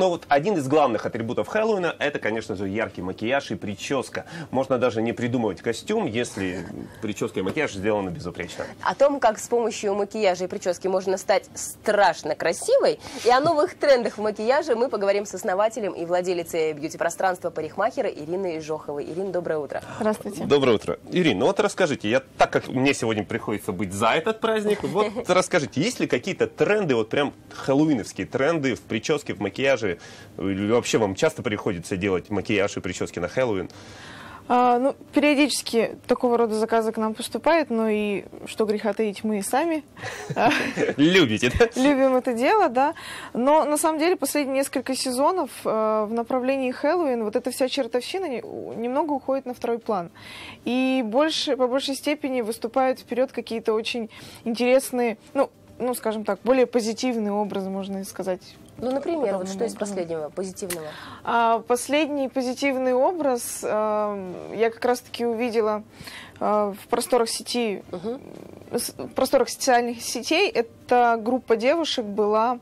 но вот один из главных атрибутов Хэллоуина это, конечно же, яркий макияж и прическа. Можно даже не придумывать костюм, если прическа и макияж сделаны безупречно. О том, как с помощью макияжа и прически можно стать страшно красивой, и о новых трендах в макияже мы поговорим с основателем и владелицей бьюти-пространства парикмахера Ириной Жоховой. Ирина, доброе утро. Здравствуйте. Доброе утро. Ирина, ну вот расскажите, я, так как мне сегодня приходится быть за этот праздник, вот расскажите, есть ли какие-то тренды, вот прям хэллоуиновские тренды в прическе, в макияже? Или вообще вам часто приходится делать макияж и прически на Хэллоуин? А, ну, периодически такого рода заказы к нам поступают, но и, что греха таить, мы и сами а, Любите, да? любим это дело, да. Но на самом деле последние несколько сезонов э, в направлении Хэллоуин вот эта вся чертовщина не- немного уходит на второй план. И больше, по большей степени выступают вперед какие-то очень интересные, ну, ну, скажем так, более позитивные образы, можно сказать, Ну, например, вот что из последнего позитивного? А последний позитивный образ э, я как раз-таки увидела э, в просторах сети, с- в просторах социальных сетей. Это группа девушек была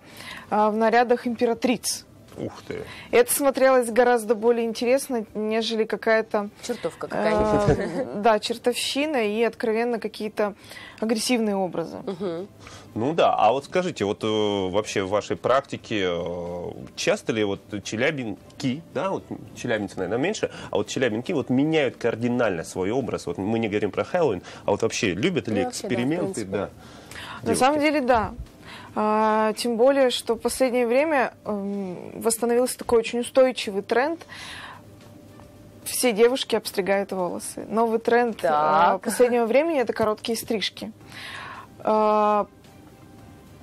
э, в нарядах императриц. Ух ты. Это смотрелось гораздо более интересно, нежели какая-то Чертовка какая-нибудь. э, да, чертовщина и откровенно какие-то агрессивные образы. Ну да, а вот скажите, вот э, вообще в вашей практике э, часто ли вот челябинки, да, вот челябинцы, наверное, меньше, а вот челябинки вот меняют кардинально свой образ? Вот мы не говорим про Хэллоуин, а вот вообще любят ли Ну, вообще, да, в эксперименты? принципе. Да, На самом деле, да. А, тем более, что в последнее время эм, восстановился такой очень устойчивый тренд. Все девушки обстригают волосы. Новый тренд Так. последнего времени это короткие стрижки. А,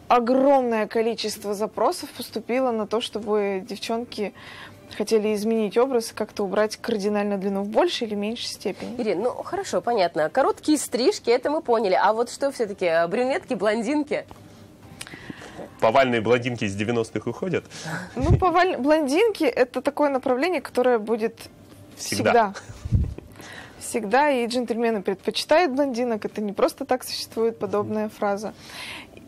огромное количество запросов поступило на то, чтобы девчонки хотели изменить образ и как-то убрать кардинально длину в большей или меньшей степени. Ирина, ну хорошо, понятно. Короткие стрижки, это мы поняли. А вот что все-таки, брюнетки, блондинки? Повальные блондинки из 90-х уходят? Ну, поваль- блондинки это такое направление, которое будет Всегда. Всегда. Всегда. И джентльмены предпочитают блондинок. Это не просто так существует подобная фраза.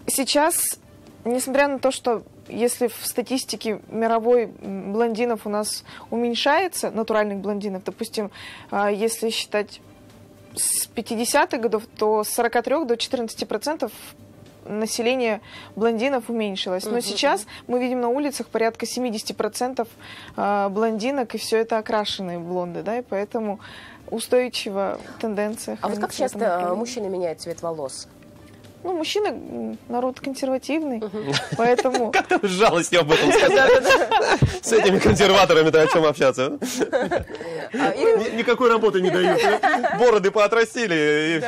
Сейчас, несмотря на то, что если в статистике мировой блондинов у нас уменьшается, натуральных блондинов, допустим, а, если считать с 50-х годов, то с 43 до 14 процентов население блондинов уменьшилось. Но сейчас мы видим на улицах порядка 70% а, блондинок, и все это окрашенные блонды, да, и поэтому устойчива тенденция. А вот как часто направлении. мужчины меняют цвет волос? Ну, мужчина народ консервативный, поэтому... Как-то с жалостью об этом сказали. С этими консерваторами-то о чем общаться? А, Никакой работы не дают. Бороды поотрастили, и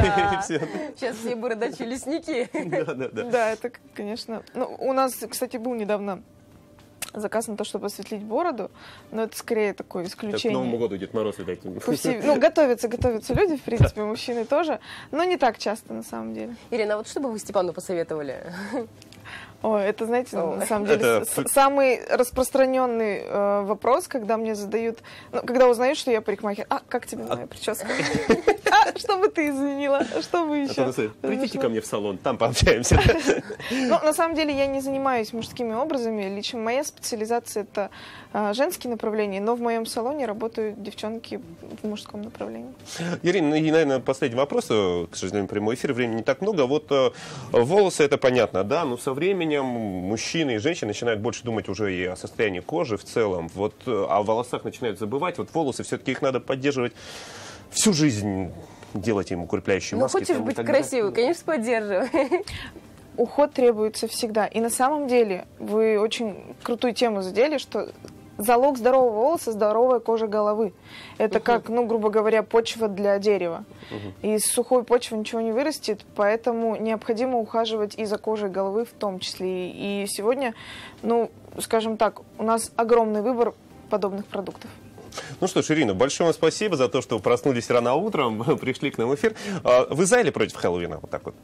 все. Сейчас все бородачи лесники. Да, да, да. Да, это, конечно... Ну, у нас, кстати, был недавно заказ на то, чтобы осветлить бороду, но это скорее такое Как к исключение. Новому году Дед Мороз. По всей- Ну, готовятся, готовятся люди, в принципе, мужчины тоже, но не так часто, на самом деле. Ирина, а вот что бы вы Степану посоветовали? Ой, это, знаете, Ой. на самом деле, Это самый распространенный э, вопрос, когда мне задают, ну, когда узнают, что я парикмахер. А, как тебе моя прическа? А, что бы ты изменила? Что бы А еще? Придите ко мне в салон, там пообщаемся. Ну, на самом деле, я не занимаюсь мужскими образами. Лично моя специализация — это э, женские направления, но в моем салоне работают девчонки в мужском направлении. Ирина, ну и, наверное, последний вопрос. э, К сожалению, прямой эфир, времени не так много. Вот э, волосы, это понятно, да, но со временем мужчины и женщины начинают больше думать уже и о состоянии кожи в целом. Вот э, о волосах начинают забывать. Вот волосы, все-таки их надо поддерживать всю жизнь, делать им укрепляющие Ну, маски. хочешь там быть красивой, конечно, поддерживай. уход требуется всегда. И на самом деле вы очень крутую тему задели, что залог здорового волоса – здоровая кожа головы. Это как, ну, грубо говоря, почва для дерева. Из сухой почвы ничего не вырастет, поэтому необходимо ухаживать и за кожей головы в том числе. И сегодня, ну, скажем так, у нас огромный выбор подобных продуктов. Ну что ж, Ирина, большое вам спасибо за то, что проснулись рано утром, пришли к нам в эфир. А Вы за или против Хэллоуина? Вот так вот.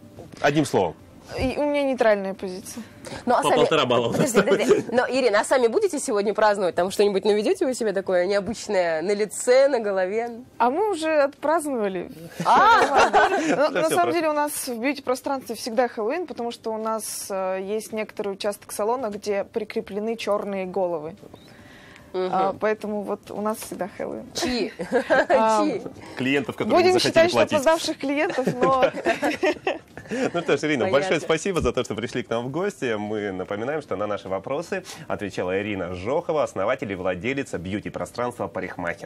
Одним словом. И у меня нейтральная позиция. Ну, а По сами... полтора балла. Подожди, подожди. Но, Ирина, а сами будете сегодня праздновать? Там что-нибудь наведете вы себе такое необычное на лице, на голове? А мы уже отпраздновали. А, Но, Да, На самом деле у нас в бьюти-пространстве всегда Хэллоуин, потому что у нас э, есть некоторый участок салона, где прикреплены черные головы. А, поэтому вот у нас всегда Хэллоуин. чьи? А, Чьи? Клиентов, которые не Будем захотели считать, что платить. опоздавших клиентов, но Ну что ж, Ирина, Понятно. большое спасибо за то, что пришли к нам в гости. Мы напоминаем, что на наши вопросы отвечала Ирина Жохова, основатель и владелица бьюти-пространства «Парикмахер».